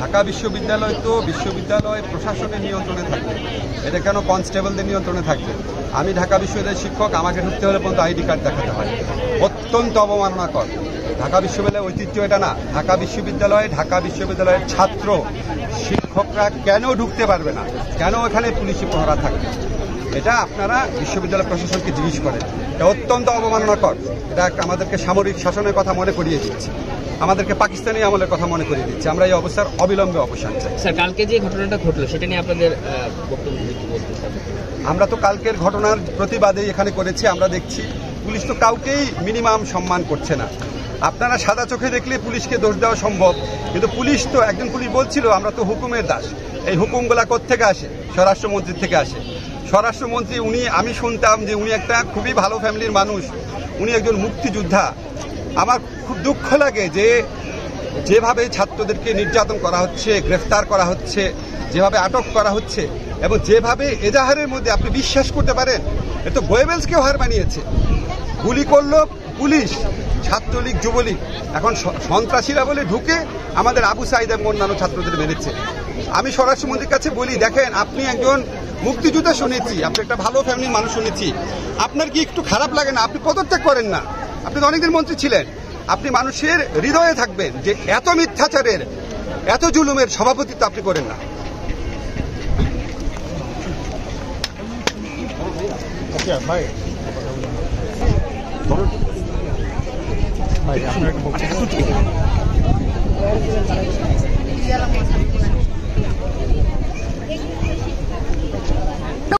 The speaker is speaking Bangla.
ঢাকা বিশ্ববিদ্যালয় তো বিশ্ববিদ্যালয় প্রশাসনের নিয়ন্ত্রণে থাকবে এটা কেন কনস্টেবলদের নিয়ন্ত্রণে থাকবে আমি ঢাকা বিশ্ববিদ্যালয়ের শিক্ষক, আমাকে ঢুকতে হলে পর্যন্ত আইডি কার্ড দেখাতে হয়। অত্যন্ত অবমাননাকর। ঢাকা বিশ্ববিদ্যালয়ের ঐতিহ্য এটা না। ঢাকা বিশ্ববিদ্যালয়ে, ঢাকা বিশ্ববিদ্যালয়ের ছাত্র শিক্ষকরা কেন ঢুকতে পারবে না? কেন এখানে পুলিশি প্রহরা থাকবে এটা আপনারা বিশ্ববিদ্যালয় প্রশাসনকে জিজ্ঞেস করেন। এটা অত্যন্ত অবমাননাকর। এটা আমাদেরকে সামরিক শাসনের কথা মনে করিয়ে দিচ্ছে। আমাদেরকে পাকিস্তানি আমলের কথা মনে করিয়ে দিচ্ছে। আমরা এই অবস্থার অবিলম্বে অবসান চাই। স্যার কালকে যে ঘটনাটা ঘটলো সেটা নিয়ে আপনাদের বক্তব্য? আমরা তো কালকের ঘটনার প্রতিবাদে এখানে করেছি আমরা দেখছি। পুলিশ তো কাউকেই মিনিমাম সম্মান করছে না। আপনারা সাদা চোখে দেখলে পুলিশকে দোষ দেওয়া সম্ভব কিন্তু পুলিশ তো একজন পুলিশ বলছিল আমরা তো হুকুমের দাস। এই হুকুমগুলা থেকে আসে? স্বরাষ্ট্রমন্ত্রীর থেকে আসে। স্বরাষ্ট্রমন্ত্রী উনি আমি শুনতাম যে উনি একটা খুবই ভালো ফ্যামিলির মানুষ। উনি একজন মুক্তিযোদ্ধা। আমার খুব দুঃখ লাগে যে যেভাবে ছাত্রদেরকে নির্যাতন করা হচ্ছে, গ্রেফতার করা হচ্ছে, যেভাবে আটক করা হচ্ছে, এবং যেভাবে এজাহারের মধ্যে আপনি বিশ্বাস করতে পারেন, এ তো গোয়েবেলসকেও হার বানিয়েছে গুলি করল পুলিশ, ছাত্রলীগ, যুবলীগ। এখন সন্ত্রাসীরা বলে ঢুকে আমাদের আবু সাইদ এবং অন্যান্য ছাত্রদের মেরেছে। আমি স্বরাষ্ট্রমন্ত্রীর কাছে বলি, দেখেন, আপনি একজন মুক্তিযোদ্ধা শুনেছি, আপনি একটা ভালো ফ্যামিলির মানুষ শুনেছি। আপনার কি একটু খারাপ লাগে না? আপনি পদত্যাগ করেন না। আপনি তো অনেকদিন মন্ত্রী ছিলেন। আপনি মানুষের হৃদয়ে থাকবেন যে এত মিথ্যাচারের, এত জুলুমের সভাপতিত্ব আপনি করেন না। আচ্ছা ভাই।